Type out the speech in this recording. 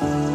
Oh. you.